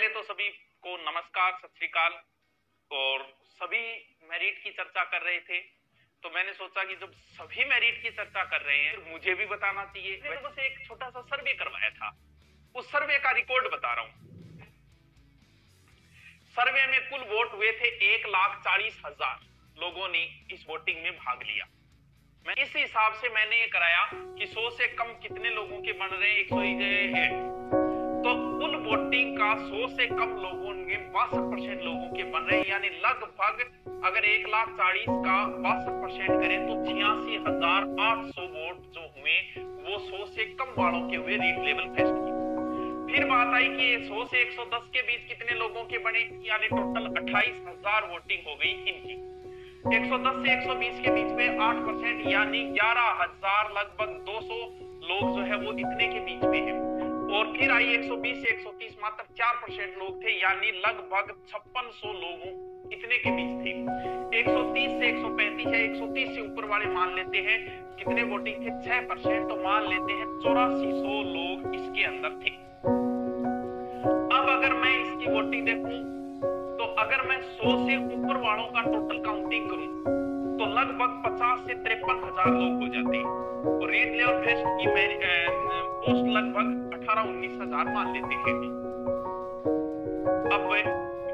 पहले तो सभी को नमस्कार, सत श्रीकाल। और सभी मेरिट की चर्चा कर रहे थे। तो मैंने सोचा कि जब सभी मेरिट की चर्चा कर रहे हैं तो मुझे भी बताना चाहिए। मैंने बस एक छोटा सा सर्वे करवाया था। उस सर्वे का रिकॉर्ड बता रहा हूँ। सर्वे में कुल वोट हुए थे एक लाख चालीस हज़ार। लोगों ने इस वोटिंग में भाग लिया। मैं इस हिसाब से मैंने ये कराया कि सौ से कम कितने लोगों के बन रहे हैं? एक सौ कुल वोटिंग का सौ से कम लोगों ने बासठ परसेंट लोगों के बन रहे यानी लगभग अगर एक लाख चालीस का बासठ परसेंट करें तो छियासी हज़ार आठ सौ वोट जो हुए, वो सौ से कम वालों के हुए रीट लेवल फेस्ट की फिर बात आई कि 100 से 110 के बीच कितने लोगों के बने, यानी टोटल अट्ठाईस हज़ार वोटिंग हो गई इनकी। 110 से 120 के बीच में 8 परसेंट यानी ग्यारह हज़ार, लगभग 200 लोग जो है वो इतने के बीच में है। फिर आई 120 से 130 मात्र 4 परसेंट लोग थे, यानी लगभग छप्पन लोगों इतने के बीच थे। 130 से 135 है 130 से ऊपर वाले मान लेते हैं, कितने वोटिंग थे? 6 परसेंट तो मान लेते हैं चौरासी लोग इसके अंदर थे। अब अगर मैं इसकी वोटिंग देखूँ तो अगर मैं 100 से ऊपर वालों का टोटल काउंटिंग करूँ तो लगभग 50 से तिरपन हज़ार लोग हो जाते हैं। और रेड लेवल फेस्ट की पोस्ट लगभग अठारह, उन्नीस हज़ार मान लेते हैं। अब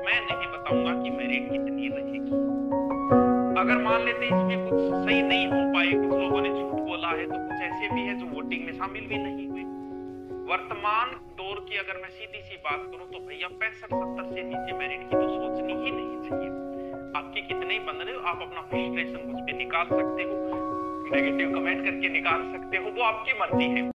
मैं नहीं बताऊँगा कि मेरिट कितनी रहेगी अगर मान लेते इसमें कुछ सही नहीं हो पाए, कुछ लोगों ने झूठ बोला है तो कुछ ऐसे भी है जो वोटिंग में शामिल भी नहीं हुए। वर्तमान दौर की अगर मैं सीधी सी बात करूँ तो भैया पैंसठ, सत्तर से नीचे मेरिट की तो सोचनी ही नहीं चाहिए। आपके कितने ही बंद रहे हो, आप अपना फ्रस्ट्रेशन मुझ पे निकाल सकते हो नेगेटिव कमेंट करके निकाल सकते हो, वो आपकी मर्ज़ी है।